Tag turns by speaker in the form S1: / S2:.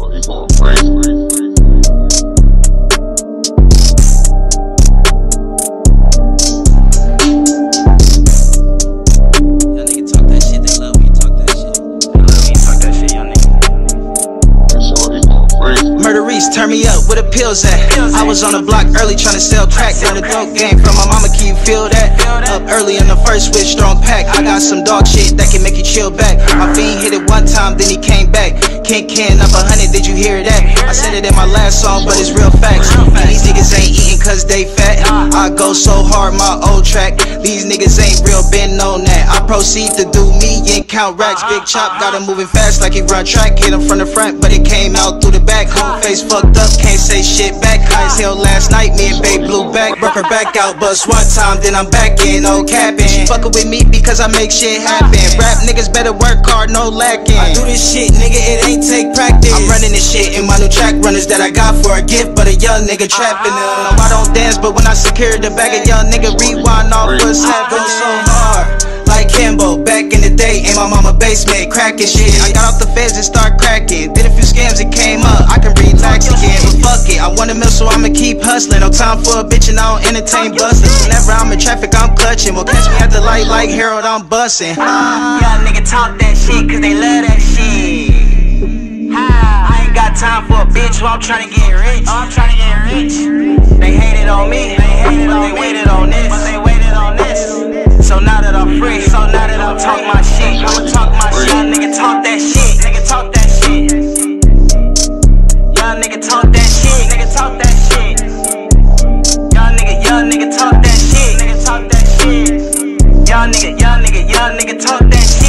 S1: Or he gonna
S2: bring me. Turn me up, where the pills at? I was on the block early trying to sell crack. Learn the dope game from my mama, can you feel that? Up early in the first with strong pack. I got some dog shit that can make you chill back. My fiend hit it one time, then he came back. Can't can up a hundred, did you hear that? I said it in my last song, but it's real facts. These niggas ain't eating cause they fat. I go so hard, my old track. These niggas ain't real, been on that. I proceed to do me and count racks. Big chop, got him moving fast like he run track. Hit him from the front, but it came out through the back. Whole face fucked up, can't say shit back. High as last night, me and Babe blew back. Broke her back out, bust one time, then I'm back in. No capping. She fucking with me because I make shit happen. Rap niggas better work hard, no lacking. I do this shit, nigga, it ain't take practice. I'm running this shit in my new track runners that I got for a gift, but a young nigga trapping them. I don't dance, but when I secure the bag, a young nigga rewind off what's happening so hard. My mama basement, cracking shit. I got off the feds and start cracking. Did a few scams, it came up. I can relax again, but fuck it. I want a mill, so I'ma keep hustling. No time for a bitch, and I don't entertain busters. Whenever I'm in traffic, I'm clutching. Well, catch me at the light like Harold, I'm busting.
S3: Uh, Young nigga talk that shit cause they love that shit. I ain't got time for a bitch, well, I'm tryna get rich. I'm tryna get rich. They hated on me, they hated on they waited on this, but they waited on this. So now that I'm free, so now that I'm talking Young nigga, young nigga, young nigga, talk that shit.